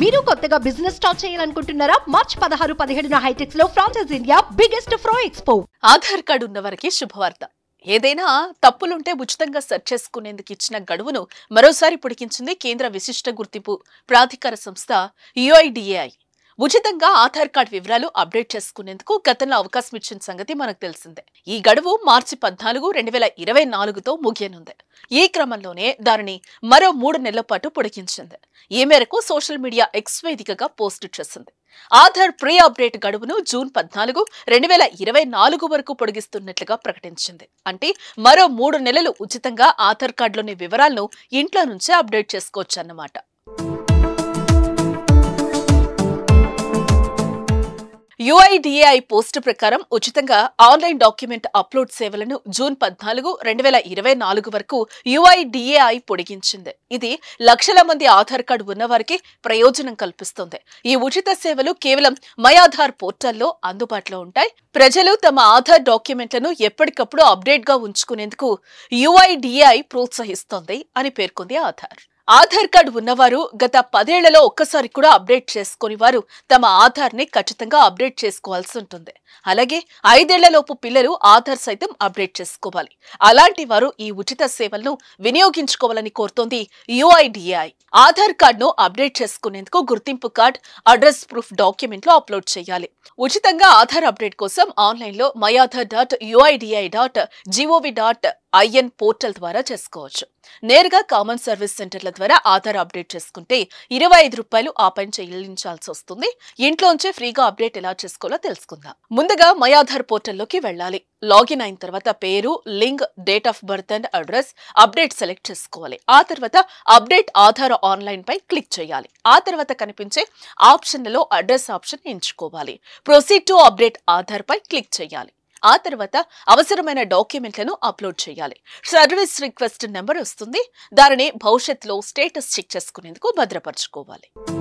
మీరు కొత్తగా business start చేయాలనుకుంటున్నారా? మార్చ్ పదహారు పదిహేడున హైటెక్స్లో ఫ్రాన్సెస్ ఇండియా బిగ్గెస్ట్ ఫ్రో ఎక్స్పో ఆధార్ కార్డు ఉన్న వారికి శుభవార్త. ఏదైనా తప్పులుంటే ఉచితంగా సెర్చ్ చేసుకునేందుకు ఇచ్చిన గడువును మరోసారి పొడిగించింది కేంద్ర విశిష్ట గుర్తింపు ప్రాధికార సంస్థ యుఐడిఏఐ ఉచితంగా ఆధార్ కార్డ్ వివరాలు అప్డేట్ చేసుకునేందుకు గతంలో అవకాశం ఇచ్చిన సంగతి మనకు తెలిసిందే. ఈ గడువు మార్చి పద్నాలుగు రెండు వేల ఇరవై నాలుగుతో ముగియనుంది. ఈ క్రమంలోనే దానిని మరో మూడు నెలల పాటు పొడిగించింది. ఈ మేరకు సోషల్ మీడియా ఎక్స్ వేదికగా పోస్ట్ చేసింది. ఆధార్ ప్రీ అప్డేట్ గడువును జూన్ పద్నాలుగు రెండు వేల ఇరవై నాలుగు వరకు పొడిగిస్తున్నట్లుగా ప్రకటించింది. అంటే మరో మూడు నెలలు ఉచితంగా ఆధార్ కార్డులోని వివరాలను ఇంట్లో నుంచే అప్డేట్ చేసుకోవచ్చన్నమాట. యుఐడిఏఐ పోస్టు ప్రకారం ఉచితంగా ఆన్లైన్ డాక్యుమెంట్ అప్లోడ్ సేవలను జూన్ పద్నాలుగు రెండు వేల ఇరవై నాలుగు వరకు యుఐడిఏఐ పొడిగించింది. ఇది లక్షల మంది ఆధార్ కార్డు ఉన్నవారికి ప్రయోజనం కల్పిస్తుంది. ఈ ఉచిత సేవలు కేవలం మై ఆధార్ పోర్టల్లో అందుబాటులో ఉంటాయి. ప్రజలు తమ ఆధార్ డాక్యుమెంట్లను ఎప్పటికప్పుడు అప్డేట్గా ఉంచుకునేందుకు యుఐడిఏఐ ప్రోత్సహిస్తోంది అని పేర్కొంది ఆధార్. ఆధార్ కార్డు ఉన్నవారు గత పదేళ్ళలో ఒక్కసారి కూడా అప్డేట్ చేసుకుని వారు తమ ఆధార్ని ఖచ్చితంగా అప్డేట్ చేసుకోవాల్సి ఉంటుంది. అలాగే ఐదేళ్ళలోపు పిల్లలు ఆధార్ సైతం అప్డేట్ చేసుకోవాలి. అలాంటి వారు ఈ ఉచిత సేవలను వినియోగించుకోవాలని కోరుతోంది యుఐడిఐ ఆధార్ కార్డును అప్డేట్ చేసుకునేందుకు గుర్తింపు కార్డ్ అడ్రస్ ప్రూఫ్ డాక్యుమెంట్లు అప్లోడ్ చేయాలి. ఉచితంగా ఆధార్ అప్డేట్ కోసం ఆన్లైన్లో my Aadhaar dot UIDAI dot GOV dot IN portal ద్వారా చేసుకోవచ్చు. నేరుగా కామన్ సర్వీస్ సెంటర్ల ద్వారా ఆధార్ అప్డేట్ చేసుకుంటే ఇరవై ఐదు రూపాయలు ఆ పని చెల్లించాల్సి వస్తుంది. ఇంట్లోంచే ఫ్రీగా అప్డేట్ ఎలా చేసుకోవాలో తెలుసుకుందాం. ముందుగా మై ఆధార్ పోర్టల్లోకి వెళ్ళాలి. లాగిన్ అయిన తర్వాత పేరు link date of birth and address update select చేసుకోవాలి. ఆ తర్వాత అప్డేట్ ఆధార్ ఆన్లైన్ పై క్లిక్ చేయాలి. ఆ తర్వాత కనిపించే ఆప్షన్లలో అడ్రస్ ఆప్షన్ ఎంచుకోవాలి. ప్రొసీడ్ టు అప్డేట్ ఆధార్ పై క్లిక్ చేయాలి. ఆ తర్వాత అవసరమైన డాక్యుమెంట్లను అప్లోడ్ చేయాలి. సర్వీస్ రిక్వెస్ట్ నెంబర్ వస్తుంది. దానిని భవిష్యత్తులో స్టేటస్ చెక్ చేసుకునేందుకు భద్రపరచుకోవాలి.